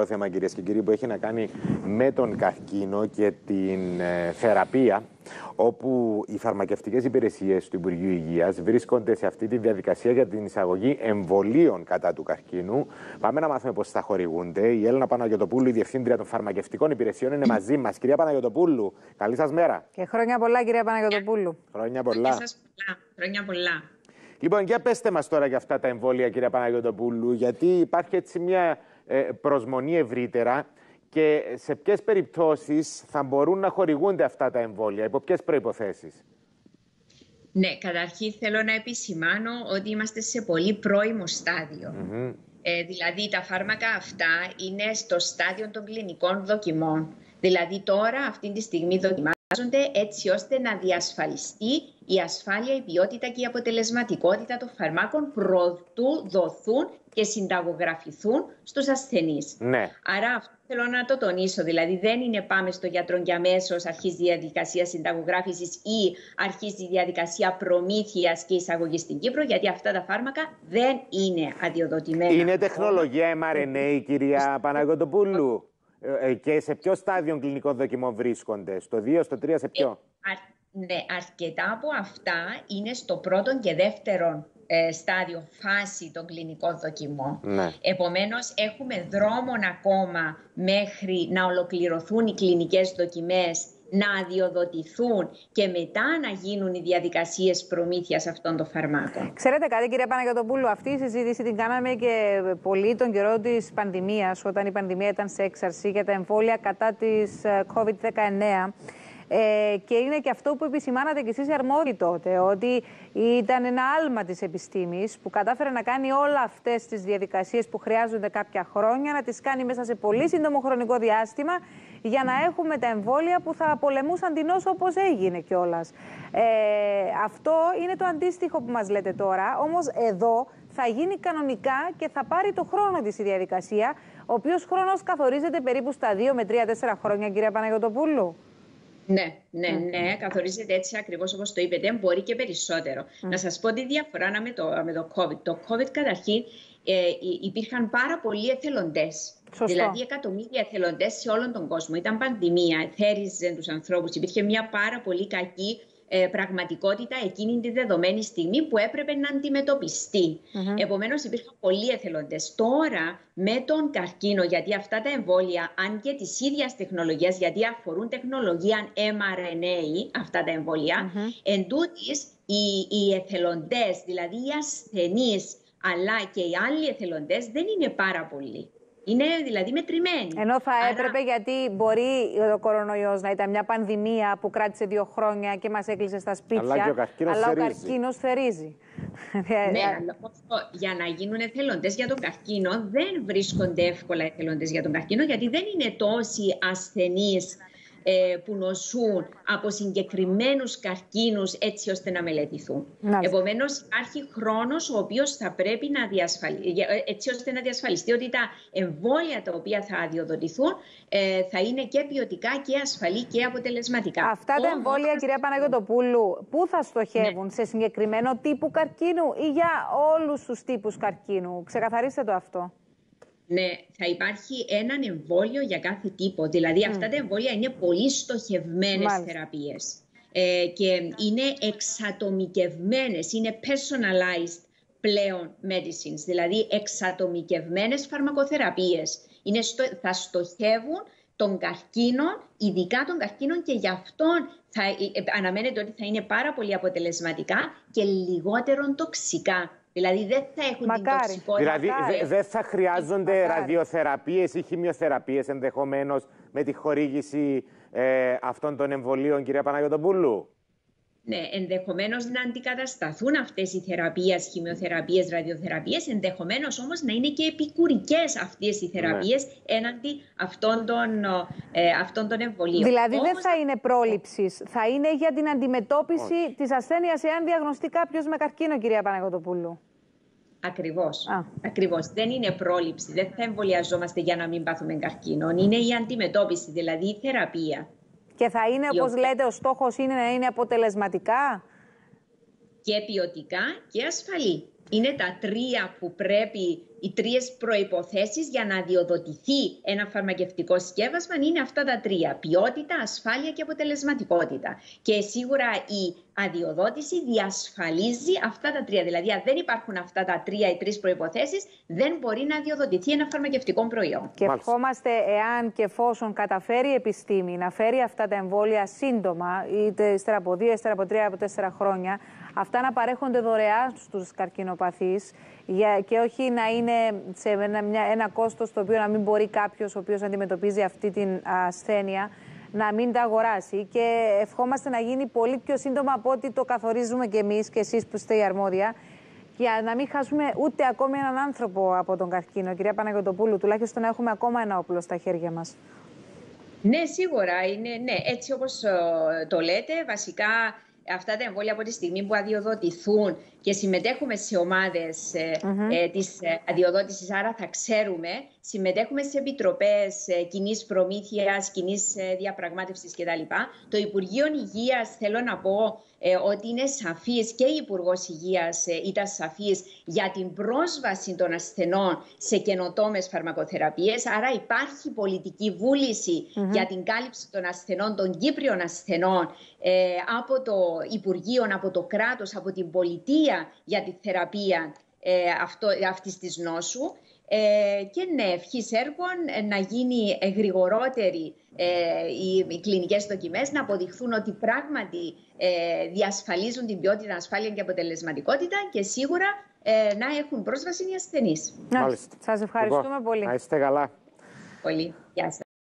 Το θέμα κυρίες και κύριοι που έχει να κάνει με τον καρκίνο και την ε, θεραπεία όπου οι φαρμακευτικές υπηρεσίες του Υπουργείου Υγείας βρίσκονται σε αυτή τη διαδικασία για την εισαγωγή εμβολίων κατά του καρκίνου. Πάμε να μάθουμε πώς θα χορηγούνται. Η Έλληνα Παναγιοτοπούλου, η Διευθύντρια των Φαρμακευτικών Υπηρεσιών, είναι μαζί μας. Κυρία Παναγιοτοπούλου, καλή σας μέρα. Και χρόνια πολλά, κυρία Παναγιοτοπούλου. Χρόνια πολλά. Χρόνια πολλά. Λοιπόν, για πέστε μας τώρα για αυτά τα εμβόλια, κυρία Παναγιοτοπούλου, γιατί υπάρχει έτσι μια ε, προσμονή ευρύτερα και σε ποιες περιπτώσεις θα μπορούν να χορηγούνται αυτά τα εμβόλια, υπό ποιες προϋποθέσεις; Ναι, καταρχήν θέλω να επισημάνω ότι είμαστε σε πολύ πρώιμο στάδιο. Ε, δηλαδή τα φάρμακα αυτά είναι στο στάδιο των κλινικών δοκιμών. Δηλαδή τώρα αυτή τη στιγμή δοκιμάζονται έτσι ώστε να διασφαλιστεί η ασφάλεια, η ποιότητα και η αποτελεσματικότητα των φαρμάκων προτού δοθούν και συνταγογραφηθούν στους ασθενείς. Ναι. Άρα αυτό θέλω να το τονίσω. Δηλαδή δεν είναι πάμε στο γιατρό και αμέσως αρχίζει η διαδικασία συνταγογράφησης ή αρχίζει η διαδικασία προμήθειας και εισαγωγής στην Κύπρο, γιατί αυτά τα φάρμακα δεν είναι αδειοδοτημένα. Είναι τεχνολογία mRNA, κυρία Παναγωτοπούλου. Ε, ε, και σε ποιο στάδιο κλινικών δοκιμών βρίσκονται, στο 2, στο 3, σε ποιο; Ε, ναι, αρκετά από αυτά είναι στο πρώτο και δεύτερο ε, στάδιο φάση των κλινικών δοκιμών. Ναι. Επομένως, έχουμε δρόμο ακόμα μέχρι να ολοκληρωθούν οι κλινικές δοκιμές να αδειοδοτηθούν και μετά να γίνουν οι διαδικασίες προμήθειας αυτών των φαρμάκων. Ξέρετε κάτι κύριε Παναγιωτοπούλου, αυτή η συζήτηση την κάναμε και πολύ τον καιρό της πανδημίας, όταν η πανδημία ήταν σε έξαρση για τα εμβόλια κατά της ε, COVID-19. Ε, και είναι και αυτό που επισημάνατε κι εσείς αρμόδιοι τότε, ότι ήταν ένα άλμα της επιστήμης που κατάφερε να κάνει όλα αυτές τις διαδικασίες που χρειάζονται κάποια χρόνια, να τις κάνει μέσα σε πολύ σύντομο χρονικό διάστημα για να έχουμε τα εμβόλια που θα πολεμούσαν την όσο όπως έγινε κιόλας. Ε, αυτό είναι το αντίστοιχο που μας λέτε τώρα, όμως εδώ θα γίνει κανονικά και θα πάρει το χρόνο της η διαδικασία, ο οποίος χρόνος καθορίζεται περίπου στα 2 με 3-4 χρόνια, κυρία Παναγιωτοπούλου. Ναι, ναι, ναι, καθορίζεται έτσι ακριβώς όπως το είπετε, μπορεί και περισσότερο. Να σας πω τη διαφορά με το, με το COVID. Το COVID καταρχήν ε, υπήρχαν πάρα πολλοί εθελοντές. Δηλαδή εκατομμύρια εθελοντές σε όλον τον κόσμο. Ήταν πανδημία, θέριζε τους ανθρώπους. Υπήρχε μια πάρα πολύ κακή ε, πραγματικότητα εκείνη τη δεδομένη στιγμή που έπρεπε να αντιμετωπιστεί. Mm-hmm. Επομένως υπήρχαν πολλοί εθελοντές. Τώρα με τον καρκίνο, γιατί αυτά τα εμβόλια, αν και της ίδιας τεχνολογίας, γιατί αφορούν τεχνολογία mRNA, αυτά τα εμβόλια, mm-hmm. εν τούτης, οι, οι εθελοντές, δηλαδή οι ασθενείς, αλλά και οι άλλοι εθελοντές δεν είναι πάρα πολλοί. Είναι δηλαδή μετρημένοι. Ενώ θα έπρεπε, γιατί μπορεί ο κορονοϊός να ήταν μια πανδημία που κράτησε δύο χρόνια και μας έκλεισε στα σπίτια. Αλλά, και ο αλλά ο καρκίνος θερίζει. ναι, αλλά για να γίνουν εθελοντές για τον καρκίνο, δεν βρίσκονται εύκολα εθελοντές για τον καρκίνο, γιατί δεν είναι τόσοι ασθενείς ε, που νοσούν από συγκεκριμένους καρκίνους έτσι ώστε να μελετηθούν. Επομένως, υπάρχει χρόνος ο οποίος θα πρέπει να διασφαλιστεί, ε, έτσι ώστε να διασφαλιστεί ότι τα εμβόλια τα οποία θα αδειοδοτηθούν ε, θα είναι και ποιοτικά και ασφαλή και αποτελεσματικά. Αυτά τα εμβόλια, κυρία Παναγιώτοπούλου, πού θα στοχεύουν, ναι. σε συγκεκριμένο τύπου καρκίνου ή για όλους τους τύπους καρκίνου; Ξεκαθαρίστε το αυτό. Ναι, θα υπάρχει έναν εμβόλιο για κάθε τύπο. Δηλαδή, αυτά τα εμβόλια είναι πολύ στοχευμένες θεραπείες. Ε, και είναι εξατομικευμένες, είναι personalized πλέον medicines, δηλαδή εξατομικευμένες φαρμακοθεραπείες. Είναι θα στοχεύουν τον καρκίνο, ειδικά τον καρκίνο και γι' αυτόν θα, ε, ε, αναμένεται ότι θα είναι πάρα πολύ αποτελεσματικά και λιγότερο τοξικά. Δηλαδή δεν θα έχουν Μακάρι. την τοξικότητα. Δηλαδή δεν θα χρειάζονται Μακάρι. ραδιοθεραπείες ή χημειοθεραπείες ενδεχομένως με τη χορήγηση ε, αυτών των εμβολίων, κυρία Παναγιωτοπούλου. Ναι, ενδεχομένως να αντικατασταθούν αυτές οι θεραπείες, χημειοθεραπείες, ραδιοθεραπείες, ενδεχομένως όμως να είναι και επικουρικές αυτές οι θεραπείες ναι. έναντι αυτών των, ε, αυτών των εμβολίων. Δηλαδή δεν θα είναι πρόληψης, θα είναι για την αντιμετώπιση της ασθένειας, εάν διαγνωστεί κάποιος με καρκίνο, κυρία Παναγωτοπούλου. Ακριβώς. Ακριβώς. Δεν είναι πρόληψη. Δεν θα εμβολιαζόμαστε για να μην πάθουμε καρκίνο. Είναι η αντιμετώπιση, δηλαδή η θεραπεία. Και θα είναι, όπως λέτε, ο στόχος είναι να είναι αποτελεσματικά; Και ποιοτικά και ασφαλή. Είναι τα τρία που πρέπει, οι τρεις προποθέσει για να αδειοδοτηθεί ένα φαρμακευτικό σκεύασμα είναι αυτά τα τρία. Ποιότητα, ασφάλεια και αποτελεσματικότητα. Και σίγουρα η αδειοδότηση διασφαλίζει αυτά τα τρία. Δηλαδή, αν δεν υπάρχουν αυτά τα τρία ή τρεις προποθέσει, δεν μπορεί να αδειοδοτηθεί ένα φαρμακευτικό προϊόν. Και ευχόμαστε, εάν και εφόσον καταφέρει η επιστήμη να φέρει αυτά τα εμβόλια σύντομα, είτε ύστερα από δύο, ύστερα από τρία, από τέσσερα χρόνια, αυτά να παρέχονται δωρεά στους καρκινοπαθείς και όχι να είναι σε ένα, μια, ένα κόστος το οποίο να μην μπορεί κάποιος ο οποίος αντιμετωπίζει αυτή την ασθένεια να μην τα αγοράσει και ευχόμαστε να γίνει πολύ πιο σύντομα από ό,τι το καθορίζουμε και εμείς και εσείς που είστε η αρμόδια για να μην χάσουμε ούτε ακόμη έναν άνθρωπο από τον καρκίνο. Κυρία Παναγιωτοπούλου, τουλάχιστον να έχουμε ακόμα ένα όπλο στα χέρια μας. Ναι, σίγουρα είναι, ναι, έτσι όπως ε, το λέτε, βασικά αυτά τα εμβόλια από τη στιγμή που αδειοδοτηθούν και συμμετέχουμε σε ομάδες ε, ε, της ε, αδειοδότησης, άρα θα ξέρουμε, συμμετέχουμε σε επιτροπές ε, κοινής προμήθειας, κοινής διαπραγμάτευσης κτλ. Το Υπουργείο Υγείας, θέλω να πω, ότι είναι σαφής και η Υπουργός Υγείας ήταν σαφής για την πρόσβαση των ασθενών σε καινοτόμες φαρμακοθεραπείες. Άρα υπάρχει πολιτική βούληση για την κάλυψη των ασθενών, των Κύπριων ασθενών από το Υπουργείο, από το κράτος, από την πολιτεία για τη θεραπεία ε, αυτό, αυτής της νόσου ε, και ναι, ευχής έργων ε, να γίνει γρηγορότερη ε, οι, οι κλινικές δοκιμές, να αποδειχθούν ότι πράγματι ε, διασφαλίζουν την ποιότητα, ασφάλεια και αποτελεσματικότητα και σίγουρα να έχουν πρόσβαση οι ασθενείς. Μάλιστα. Σας ευχαριστούμε λοιπόν, πολύ. Να είστε καλά. Πολύ. Γεια σας.